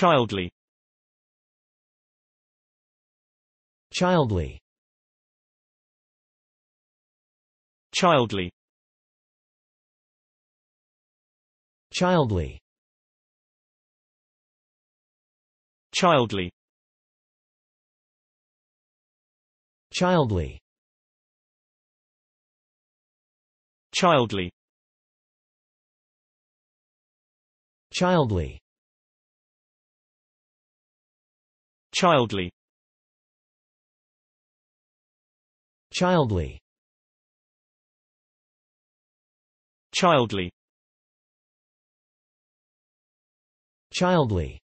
childly. Childly. Childly. Childly. Childly. Childly. Childly. Childly childly. Childly. Childly. Childly